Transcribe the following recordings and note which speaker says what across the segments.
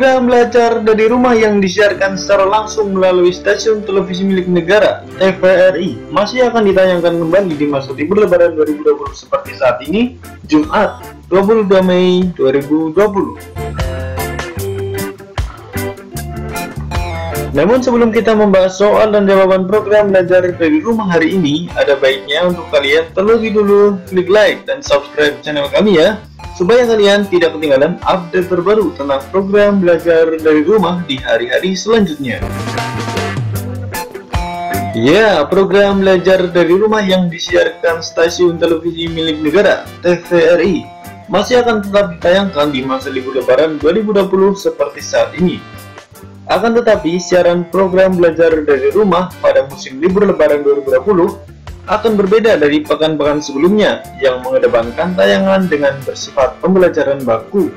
Speaker 1: Program belajar dari rumah yang disiarkan secara langsung melalui stasiun televisi milik negara TVRI masih akan ditayangkan kembali di masa libur lebaran 2020 seperti saat ini, Jumat 22 Mei 2020. Namun sebelum kita membahas soal dan jawaban program belajar dari rumah hari ini, ada baiknya untuk kalian terlebih dulu klik like dan subscribe channel kami ya supaya kalian tidak ketinggalan update terbaru tentang program belajar dari rumah di hari-hari selanjutnya. Ya, program belajar dari rumah yang disiarkan stasiun televisi milik negara, TVRI, masih akan tetap ditayangkan di masa libur lebaran 2020 seperti saat ini. Akan tetapi, siaran program belajar dari rumah pada musim libur lebaran 2020 akan berbeda dari pekan-pekan sebelumnya yang mengedepankan tayangan dengan bersifat pembelajaran baku.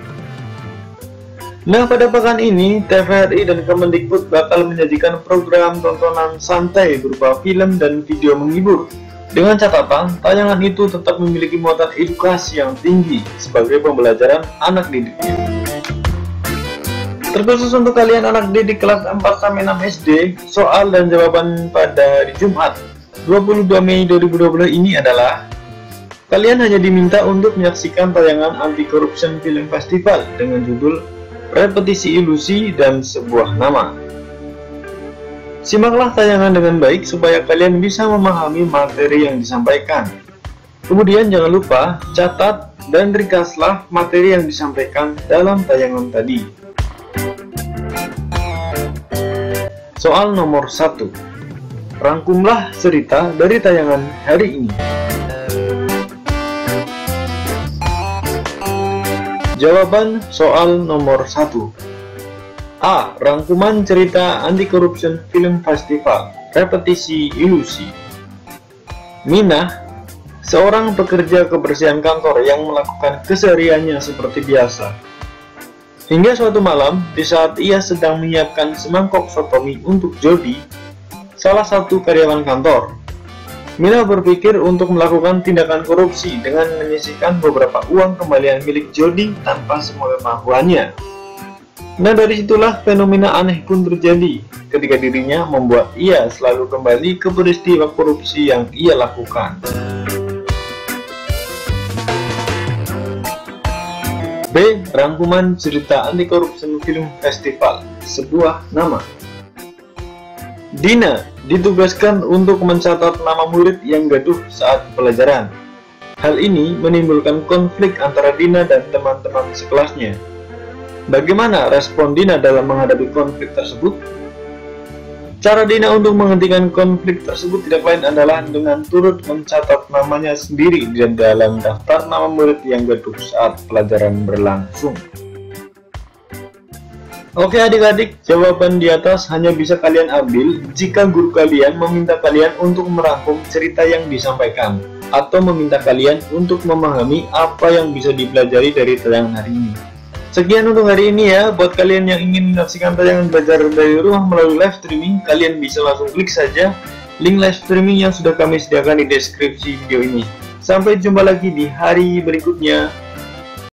Speaker 1: Nah, pada pekan ini, TVRI dan Kemendikbud bakal menyajikan program tontonan santai berupa film dan video menghibur. Dengan catatan, tayangan itu tetap memiliki muatan edukasi yang tinggi sebagai pembelajaran anak didiknya. Terkhusus untuk kalian anak didik kelas 4-6 SD, soal dan jawaban pada hari Jumat 22 Mei 2020 ini adalah Kalian hanya diminta untuk menyaksikan tayangan Anti Corruption Film Festival dengan judul Repetisi Ilusi dan Sebuah Nama. Simaklah tayangan dengan baik supaya kalian bisa memahami materi yang disampaikan. Kemudian jangan lupa catat dan ringkaslah materi yang disampaikan dalam tayangan tadi. Soal nomor 1 Rangkumlah cerita dari tayangan hari ini. Jawaban soal nomor 1 A. Rangkuman cerita Anti Corruption Film Festival Repetisi Ilusi Mina Seorang pekerja kebersihan kantor yang melakukan kesehariannya seperti biasa Hingga suatu malam, di saat ia sedang menyiapkan semangkok sotomi untuk Jody, salah satu karyawan kantor. Mina berpikir untuk melakukan tindakan korupsi dengan menyisihkan beberapa uang kembalian milik Jody tanpa sepengetahuannya. Nah dari situlah fenomena aneh pun terjadi ketika dirinya membuat ia selalu kembali ke peristiwa korupsi yang ia lakukan. B. Rangkuman cerita anti korupsi film festival Sebuah nama Dina ditugaskan untuk mencatat nama murid yang gaduh saat pelajaran. Hal ini menimbulkan konflik antara Dina dan teman-teman sekelasnya. Bagaimana respon Dina dalam menghadapi konflik tersebut? Cara Dina untuk menghentikan konflik tersebut tidak lain adalah dengan turut mencatat namanya sendiri di dalam daftar nama murid yang gaduh saat pelajaran berlangsung. Oke adik-adik, jawaban di atas hanya bisa kalian ambil jika guru kalian meminta kalian untuk merangkum cerita yang disampaikan atau meminta kalian untuk memahami apa yang bisa dipelajari dari tayangan hari ini. Sekian untuk hari ini ya, buat kalian yang ingin menyaksikan tayangan belajar dari rumah melalui live streaming, kalian bisa langsung klik saja link live streaming yang sudah kami sediakan di deskripsi video ini. Sampai jumpa lagi di hari berikutnya.